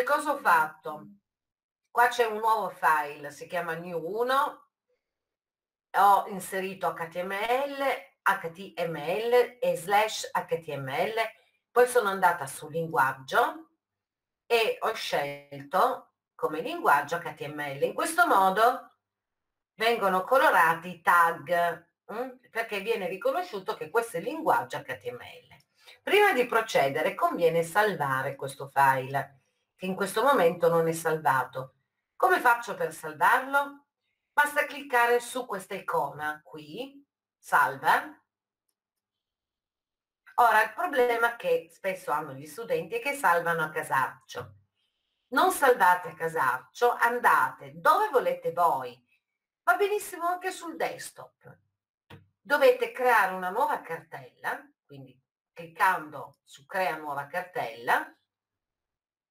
che cosa ho fatto? Qua c'è un nuovo file, si chiama new 1, ho inserito HTML, HTML e slash HTML, poi sono andata sul linguaggio e ho scelto come linguaggio HTML. In questo modo vengono colorati i tag hm? perché viene riconosciuto che questo è il linguaggio HTML. Prima di procedere conviene salvare questo file che in questo momento non è salvato. Come faccio per salvarlo? Basta cliccare su questa icona qui, salva. Ora il problema che spesso hanno gli studenti è che salvano a casaccio. Non salvate a casaccio, andate dove volete voi. Va benissimo anche sul desktop. Dovete creare una nuova cartella, quindi cliccando su crea nuova cartella,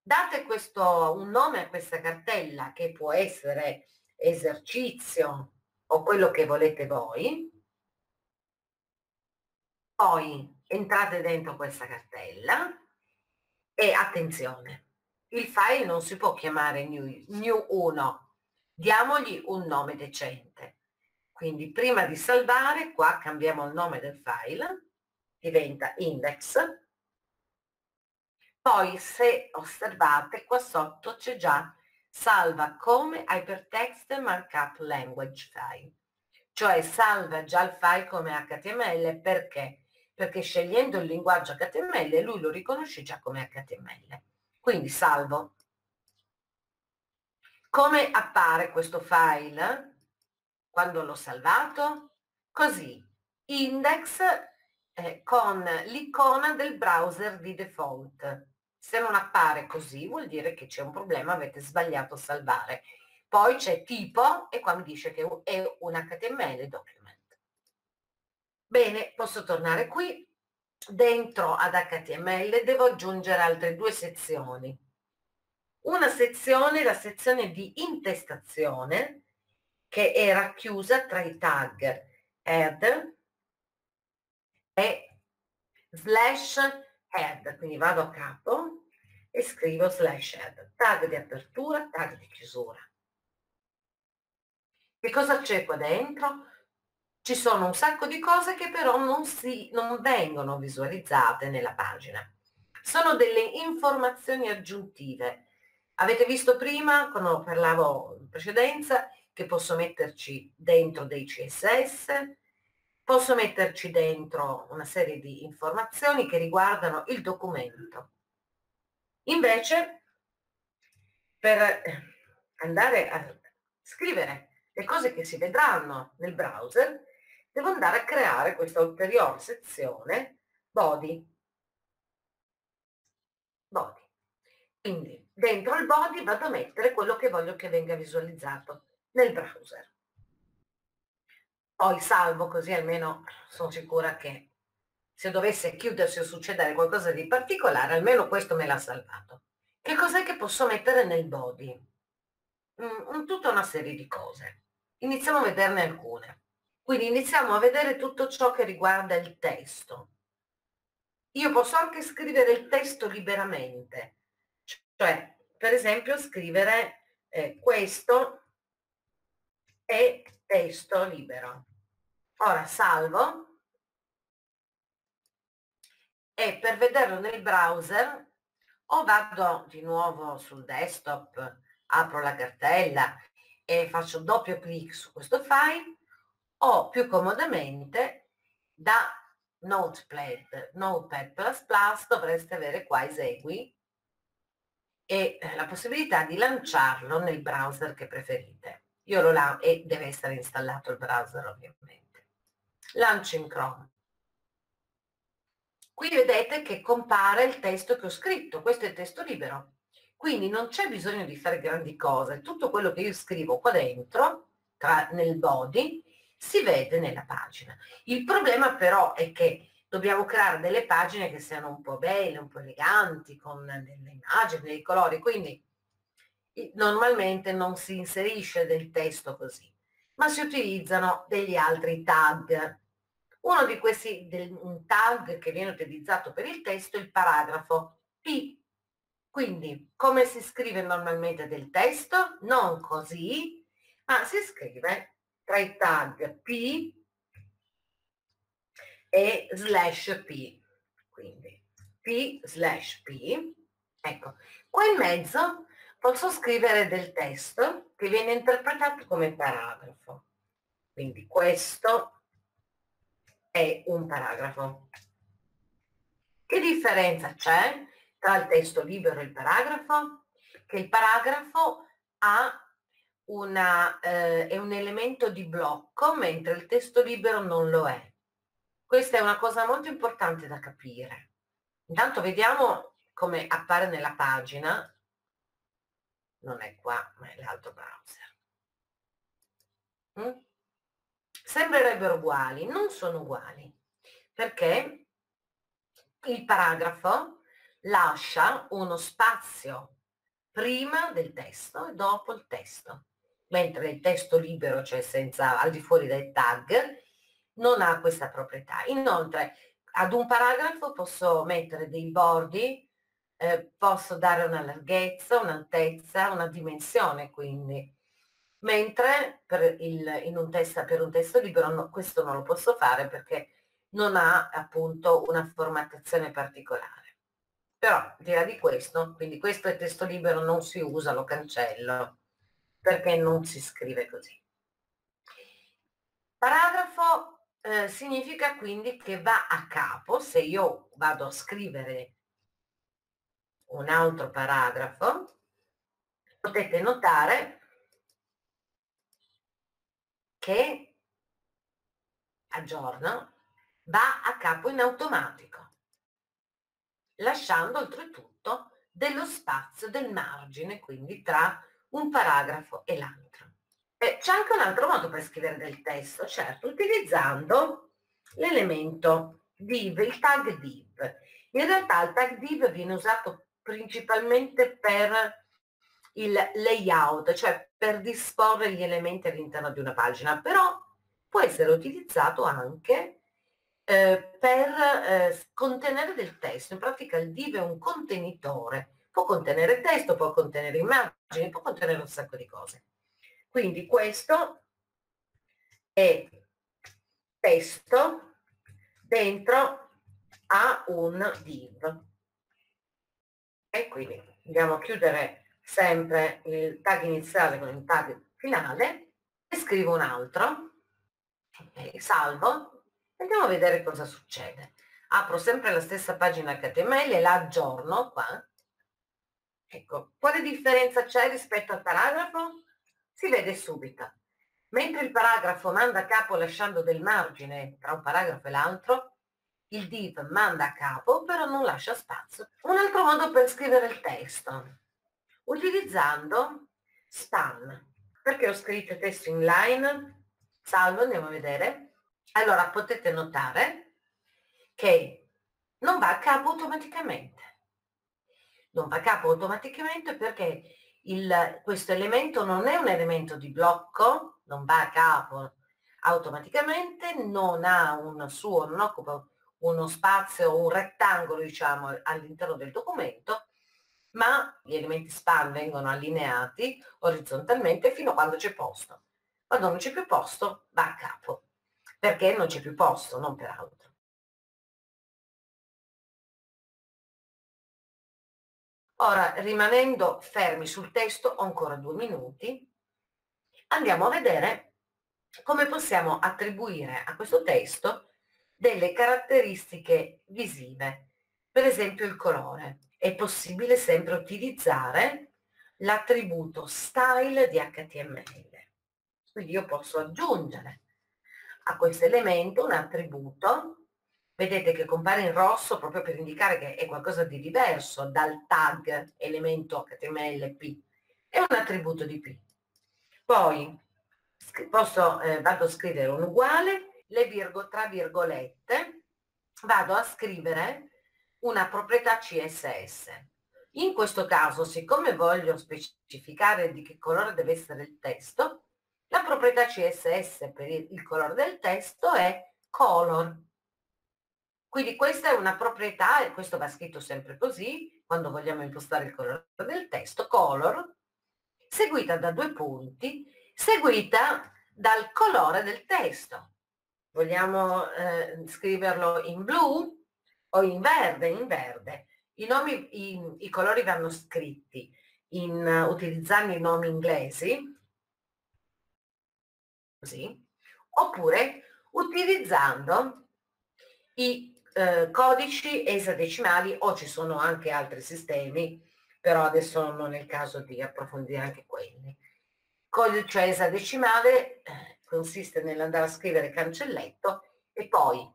date questo, un nome a questa cartella che può essere esercizio o quello che volete voi, poi entrate dentro questa cartella e attenzione, il file non si può chiamare new, new 1, diamogli un nome decente. Quindi prima di salvare, qua cambiamo il nome del file, diventa index. Poi se osservate qua sotto c'è già salva come hypertext markup language file, cioè salva già il file come HTML perché? Perché scegliendo il linguaggio HTML lui lo riconosce già come HTML. Quindi salvo. Come appare questo file quando l'ho salvato? Così, index eh, con l'icona del browser di default. Se non appare così vuol dire che c'è un problema, avete sbagliato a salvare. Poi c'è tipo e qua mi dice che è un HTML document. Bene, posso tornare qui. Dentro ad HTML devo aggiungere altre due sezioni. Una sezione, la sezione di intestazione, che era chiusa tra i tag add e slash head, quindi vado a capo e scrivo slash head, tag di apertura, tag di chiusura. Che cosa c'è qua dentro? Ci sono un sacco di cose che però non, si, non vengono visualizzate nella pagina. Sono delle informazioni aggiuntive. Avete visto prima, quando parlavo in precedenza, che posso metterci dentro dei CSS, posso metterci dentro una serie di informazioni che riguardano il documento. Invece, per andare a scrivere le cose che si vedranno nel browser, devo andare a creare questa ulteriore sezione body. Body. Quindi dentro il body vado a mettere quello che voglio che venga visualizzato nel browser. Poi salvo così almeno sono sicura che se dovesse chiudersi o succedere qualcosa di particolare, almeno questo me l'ha salvato. Che cos'è che posso mettere nel body? Mm, tutta una serie di cose. Iniziamo a vederne alcune. Quindi iniziamo a vedere tutto ciò che riguarda il testo. Io posso anche scrivere il testo liberamente, cioè per esempio scrivere eh, questo è testo libero. Ora salvo e per vederlo nel browser o vado di nuovo sul desktop, apro la cartella e faccio doppio clic su questo file o più comodamente da Notepad, Notepad++ dovreste avere qua esegui e la possibilità di lanciarlo nel browser che preferite. Io lo lancio e deve essere installato il browser ovviamente lancio in Chrome. Qui vedete che compare il testo che ho scritto, questo è il testo libero. Quindi non c'è bisogno di fare grandi cose, tutto quello che io scrivo qua dentro, tra, nel body, si vede nella pagina. Il problema però è che dobbiamo creare delle pagine che siano un po' belle, un po' eleganti, con delle immagini, dei colori, quindi normalmente non si inserisce del testo così ma si utilizzano degli altri tag. Uno di questi, un tag che viene utilizzato per il testo è il paragrafo P. Quindi come si scrive normalmente del testo? Non così, ma si scrive tra i tag P e slash P. Quindi P slash P. Ecco, qua in mezzo posso scrivere del testo che viene interpretato come paragrafo. Quindi questo è un paragrafo. Che differenza c'è tra il testo libero e il paragrafo? Che il paragrafo una, eh, è un elemento di blocco, mentre il testo libero non lo è. Questa è una cosa molto importante da capire. Intanto vediamo come appare nella pagina. Non è qua, ma è l'altro browser. Mm? Sembrerebbero uguali, non sono uguali, perché il paragrafo lascia uno spazio prima del testo e dopo il testo, mentre il testo libero, cioè senza al di fuori dai tag, non ha questa proprietà. Inoltre, ad un paragrafo posso mettere dei bordi, eh, posso dare una larghezza, un'altezza, una dimensione, quindi. Mentre per, il, un testo, per un testo libero no, questo non lo posso fare perché non ha appunto una formattazione particolare. Però, di là di questo, quindi questo è testo libero, non si usa, lo cancello, perché non si scrive così. Paragrafo eh, significa quindi che va a capo, se io vado a scrivere un altro paragrafo, potete notare che a giorno va a capo in automatico, lasciando oltretutto dello spazio del margine, quindi tra un paragrafo e l'altro. C'è anche un altro modo per scrivere del testo, certo, utilizzando l'elemento div, il tag div. In realtà il tag div viene usato principalmente per il layout, cioè per disporre gli elementi all'interno di una pagina, però può essere utilizzato anche eh, per eh, contenere del testo. In pratica il div è un contenitore, può contenere testo, può contenere immagini, può contenere un sacco di cose. Quindi questo è testo dentro a un div. E quindi andiamo a chiudere sempre il tag iniziale con il tag finale e scrivo un altro, salvo, e andiamo a vedere cosa succede. Apro sempre la stessa pagina HTML e la aggiorno qua. Ecco, quale differenza c'è rispetto al paragrafo? si vede subito. Mentre il paragrafo manda a capo lasciando del margine tra un paragrafo e l'altro, il div manda a capo però non lascia spazio. Un altro modo per scrivere il testo, utilizzando span. Perché ho scritto testo inline? Salvo, andiamo a vedere. Allora potete notare che non va a capo automaticamente. Non va a capo automaticamente perché il, questo elemento non è un elemento di blocco, non va a capo automaticamente, non ha un suo, non occupa uno spazio, un rettangolo diciamo all'interno del documento, ma gli elementi span vengono allineati orizzontalmente fino a quando c'è posto. Quando non c'è più posto va a capo, perché non c'è più posto, non per altro. Ora, rimanendo fermi sul testo, ho ancora due minuti, andiamo a vedere come possiamo attribuire a questo testo delle caratteristiche visive, per esempio il colore. È possibile sempre utilizzare l'attributo style di HTML. Quindi io posso aggiungere a questo elemento un attributo vedete che compare in rosso proprio per indicare che è qualcosa di diverso dal tag elemento HTML P. È un attributo di P. Poi posso, eh, vado a scrivere un uguale, le virgo, tra virgolette, vado a scrivere una proprietà CSS. In questo caso, siccome voglio specificare di che colore deve essere il testo, la proprietà CSS per il colore del testo è color Quindi questa è una proprietà, e questo va scritto sempre così, quando vogliamo impostare il colore del testo, color, seguita da due punti, seguita dal colore del testo. Vogliamo eh, scriverlo in blu o in verde? In verde. I, nomi, i, i colori vanno scritti in, uh, utilizzando i nomi inglesi, così, oppure utilizzando i eh, codici esadecimali o ci sono anche altri sistemi, però adesso non è il caso di approfondire anche quelli. Codice esadecimale eh, consiste nell'andare a scrivere cancelletto e poi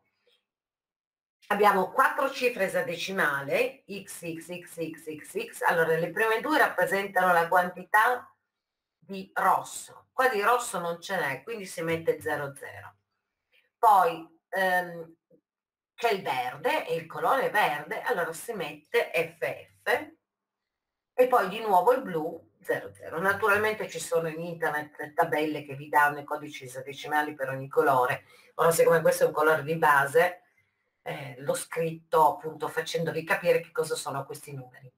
abbiamo quattro cifre esadecimale, xxxxxx, allora le prime due rappresentano la quantità di rosso, qua di rosso non ce n'è, quindi si mette 00. Poi ehm, c'è il verde e il colore verde, allora si mette FF e poi di nuovo il blu 00. Naturalmente ci sono in internet tabelle che vi danno i codici esadecimali per ogni colore. Ora siccome questo è un colore di base, eh, l'ho scritto appunto facendovi capire che cosa sono questi numeri.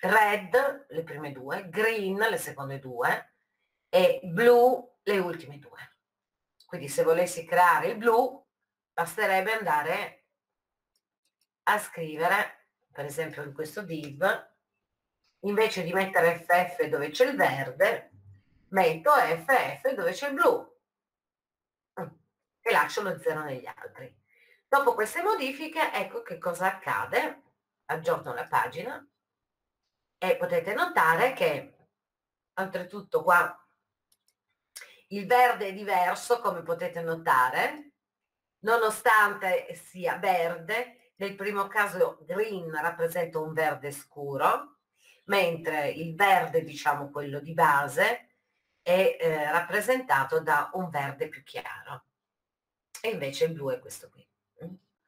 Red, le prime due, green, le seconde due e blu, le ultime due. Quindi se volessi creare il blu, basterebbe andare a scrivere, per esempio in questo div, invece di mettere FF dove c'è il verde, metto FF dove c'è il blu e lascio lo zero negli altri. Dopo queste modifiche, ecco che cosa accade. Aggiorno la pagina e potete notare che oltretutto qua il verde è diverso, come potete notare, nonostante sia verde, nel primo caso green rappresenta un verde scuro, mentre il verde, diciamo quello di base, è eh, rappresentato da un verde più chiaro. E invece il blu è questo qui.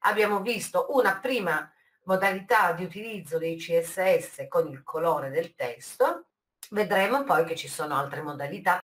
Abbiamo visto una prima modalità di utilizzo dei CSS con il colore del testo, vedremo poi che ci sono altre modalità